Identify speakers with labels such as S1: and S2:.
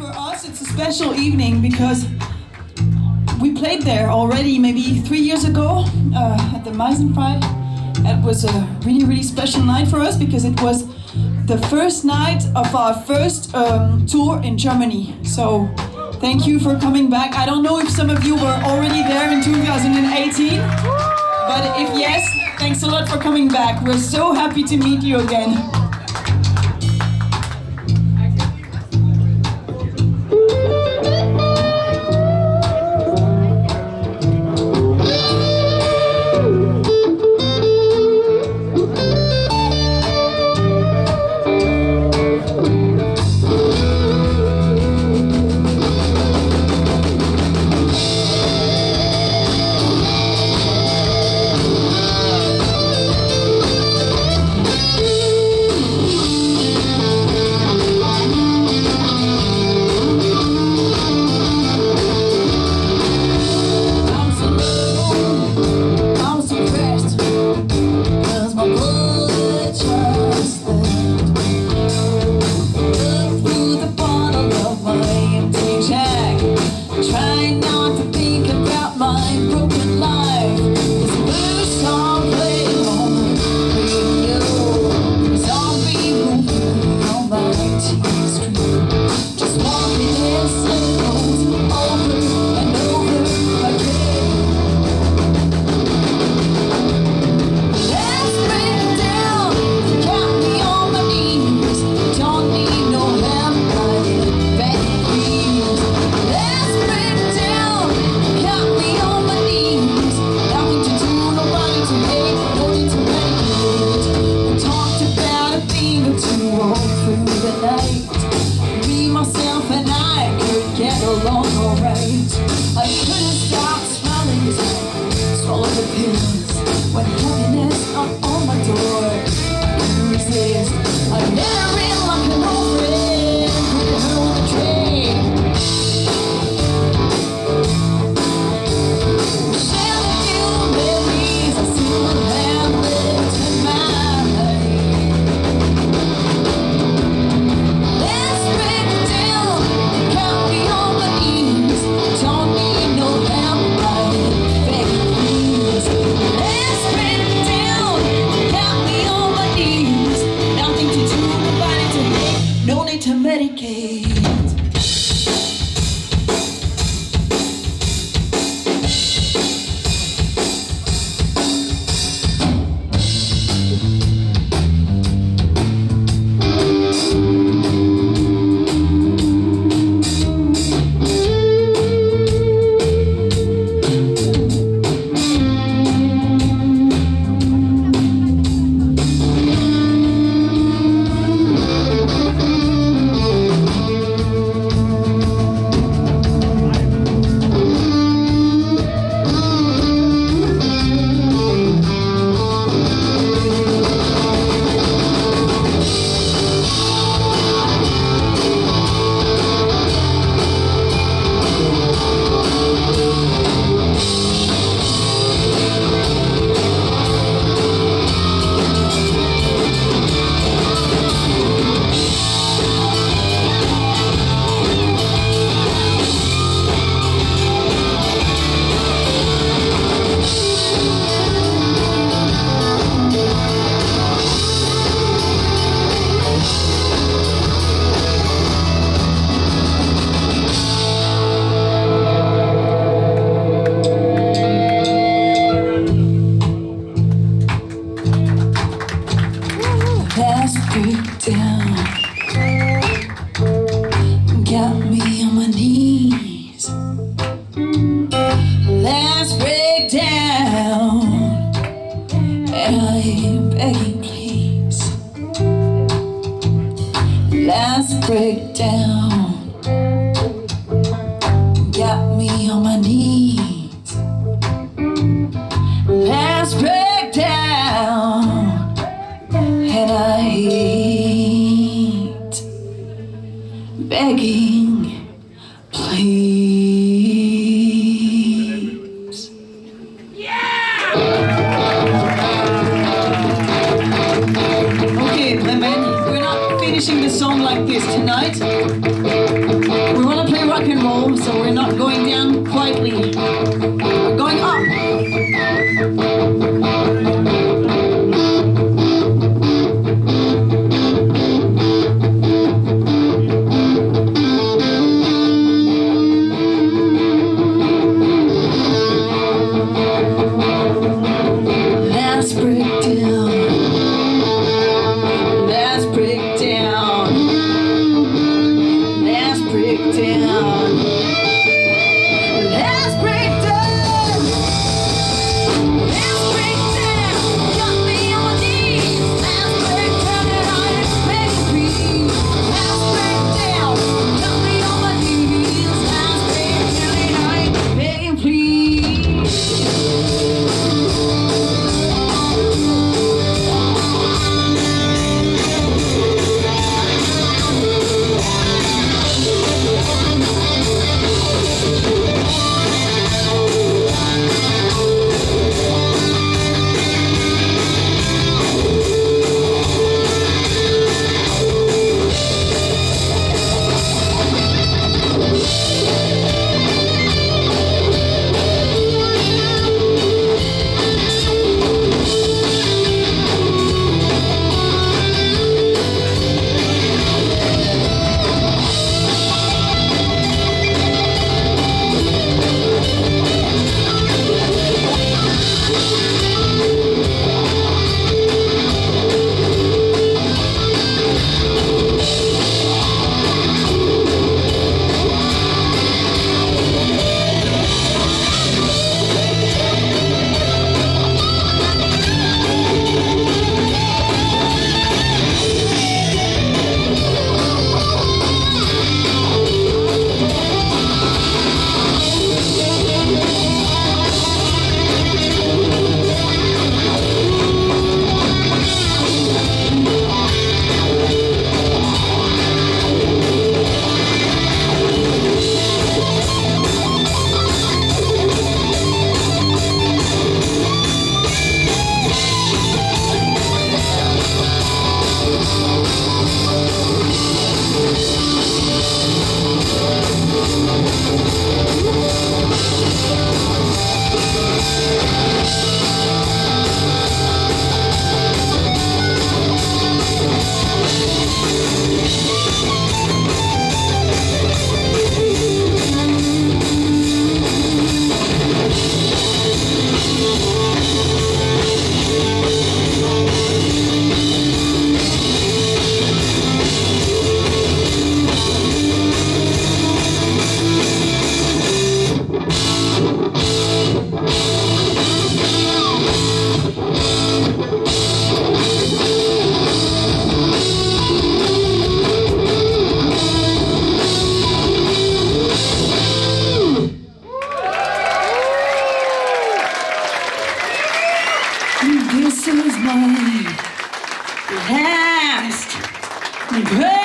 S1: For us, it's a special evening because we played there already maybe three years ago uh, at the Meisenfrei. It was a really, really special night for us because it was the first night of our first um, tour in Germany. So thank you for coming back. I don't know if some of you were already there in 2018, but if yes, thanks a lot for coming back. We're so happy to meet you again. break down. Got me on my knees. Let's break down. And I eat. Begging is tonight. We want to play rock and roll, so we're not going down quietly. Take.